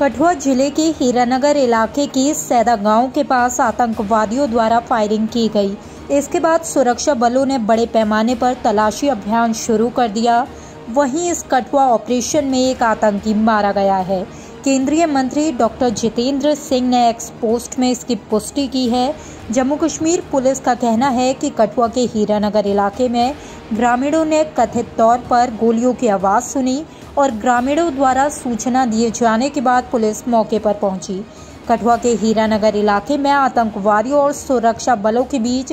कठुआ ज़िले के हीरानगर इलाके के सैदा गाँव के पास आतंकवादियों द्वारा फायरिंग की गई। इसके बाद सुरक्षा बलों ने बड़े पैमाने पर तलाशी अभियान शुरू कर दिया। वहीं इस कठुआ ऑपरेशन में एक आतंकी मारा गया है। केंद्रीय मंत्री डॉक्टर जितेंद्र सिंह ने एक्स पोस्ट में इसकी पुष्टि की है। जम्मू कश्मीर पुलिस का कहना है कि कठुआ के हीरानगर इलाके में ग्रामीणों ने कथित तौर पर गोलियों की आवाज़ सुनी। और ग्रामीणों द्वारा सूचना दिए जाने के बाद पुलिस मौके पर पहुँची। कठुआ के हीरानगर इलाके में आतंकवादियों और सुरक्षा बलों के बीच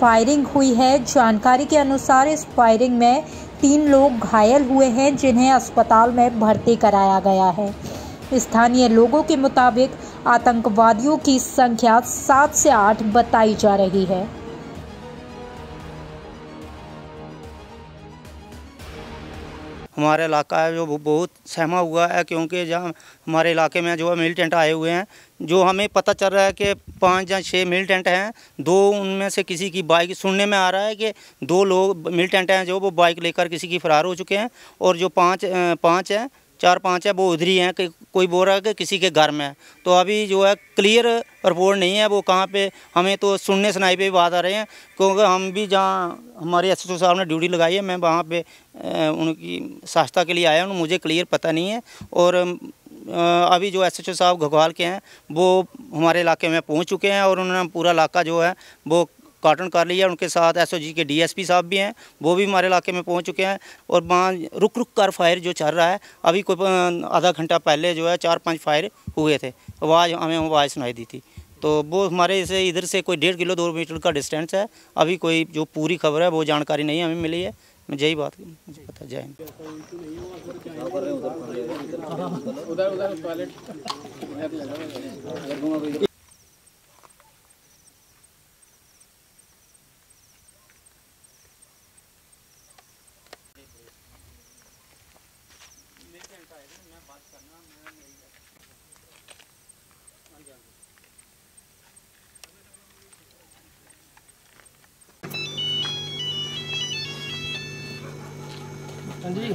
फायरिंग हुई है। जानकारी के अनुसार इस फायरिंग में तीन लोग घायल हुए हैं, जिन्हें अस्पताल में भर्ती कराया गया है। स्थानीय लोगों के मुताबिक आतंकवादियों की संख्या सात से आठ बताई जा रही है। हमारा इलाका है, जो बहुत सहमा हुआ है, क्योंकि जहाँ हमारे इलाके में जो है मिल टेंट आए हुए हैं, जो हमें पता चल रहा है कि पाँच या छः मिल टेंट हैं, दो उनमें से किसी की बाइक, सुनने में आ रहा है कि दो लोग मिल टेंट हैं, जो वो बाइक लेकर किसी की फरार हो चुके हैं, और जो पाँच पाँच हैं चार पाँच है, वो उधर ही हैं, कि कोई बोल रहा है कि किसी के घर में है। तो अभी जो है क्लियर रिपोर्ट नहीं है, वो कहाँ पे, हमें तो सुनने सुनाई पे बात आ रहे हैं, क्योंकि हम भी जहाँ हमारे एस साहब ने ड्यूटी लगाई है, मैं वहाँ पे उनकी सहायता के लिए आया हूँ, मुझे क्लियर पता नहीं है। और अभी जो एस साहब घगवाल के हैं, वो हमारे इलाके में पहुँच चुके हैं, और उन्होंने पूरा इलाका जो है, वो कार्टन कर लिया उनके साथ एसओजी के डीएसपी साहब भी हैं वो भी हमारे इलाके में पहुँच चुके हैं और वहाँ रुक रुक कर फायर जो चल रहा है अभी कोई आधा घंटा पहले जो है चार पाँच फायर हुए थे आवाज़ हमें आवाज़ सुनाई दी थी तो वो हमारे से इधर से कोई डेढ़ किलो दो मीटर का डिस्टेंस है अभी कोई जो पूरी खबर है वो जानकारी नहीं हमें मिली है यही बात मुझे पता जय उधर हाँ जी।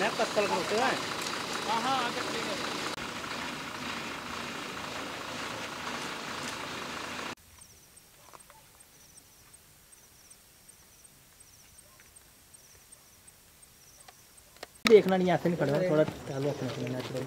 मैं करते हैं। हाँ हाँ आगे देखना नहीं ऐसे नहीं खड़ा थोड़ा चालू अपने नेचुरल